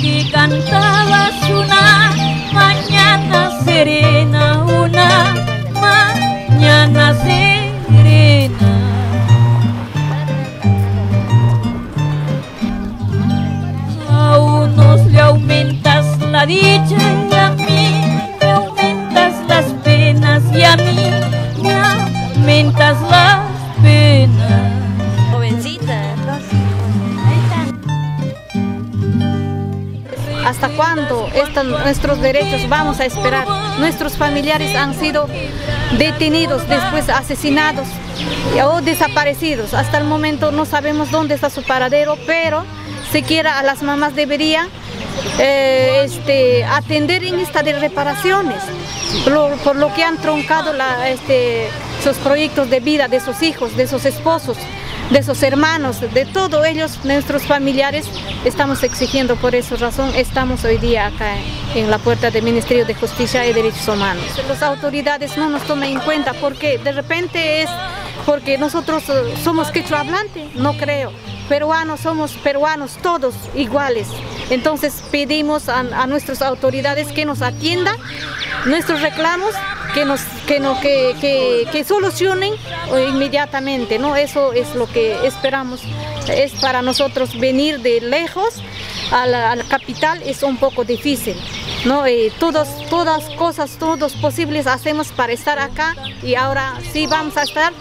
que cantabas una mañana serena, una mañana serena. A unos le aumentas la dicha ¿Hasta cuándo estos, nuestros derechos vamos a esperar? Nuestros familiares han sido detenidos, después asesinados o desaparecidos. Hasta el momento no sabemos dónde está su paradero, pero siquiera a las mamás deberían eh, este, atender en esta de reparaciones, por, lo que han troncado este, sus proyectos de vida de sus hijos, de sus esposos de sus hermanos, de todos ellos, nuestros familiares, estamos exigiendo por esa razón, estamos hoy día acá en la puerta del Ministerio de Justicia y Derechos Humanos. Las autoridades no nos toman en cuenta porque de repente es porque nosotros eh, somos quechua hablante, no creo. Peruanos somos peruanos todos iguales. Entonces pedimos a, a nuestras autoridades que nos atiendan nuestros reclamos que nos que no que, que, que, solucionen inmediatamente no eso es lo que esperamos. Es para nosotros venir de lejos a la, capital es un poco difícil no y todos todas cosas todos posibles hacemos para estar acá y ahora sí vamos a estar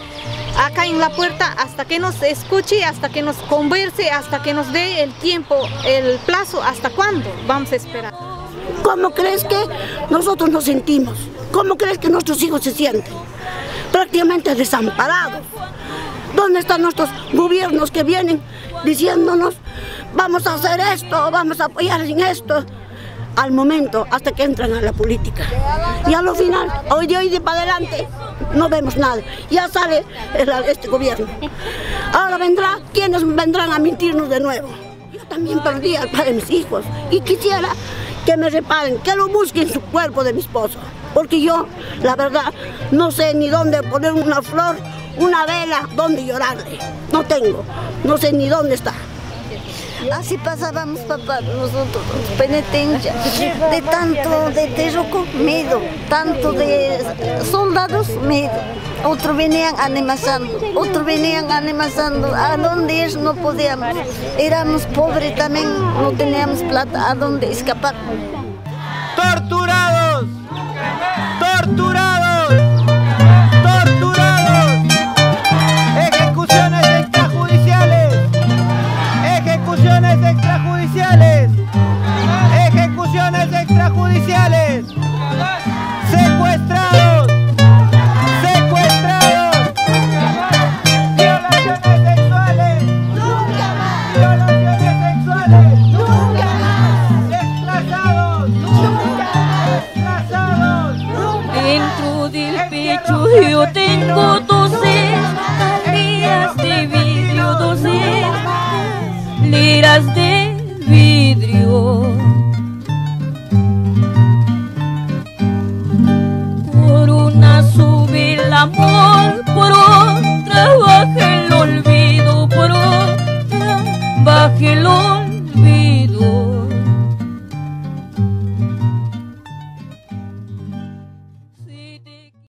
acá en la puerta hasta que nos escuche, hasta que nos converse, hasta que nos dé el tiempo, el plazo, hasta cuándo vamos a esperar. ¿Cómo crees que nosotros nos sentimos? ¿Cómo crees que nuestros hijos se sienten? Prácticamente desamparados. ¿Dónde están nuestros gobiernos que vienen diciéndonos vamos a hacer esto, vamos a apoyar en esto? Al momento, hasta que entran a la política. Y a lo final, hoy de hoy de para adelante, no vemos nada. Ya sale este gobierno. Ahora vendrá, ¿quiénes vendrán a mentirnos de nuevo? Yo también perdí al padre de mis hijos y quisiera que me reparen, que lo busquen su cuerpo de mi esposo. Porque yo, la verdad, no sé ni dónde poner una flor, una vela, dónde llorarle. No tengo, no sé ni dónde está. Así pasábamos, papá, nosotros, penitencia, de tanto de terroco, miedo, tanto de soldados, miedo. Otros venían animando, otros venían animando, a dónde ir no podíamos. Éramos pobres también, no teníamos plata, a dónde escapar. ¡Torturados! ¡Torturados! Yo tengo doce liras de vidrio, doce liras de vidrio. Por una sube el amor,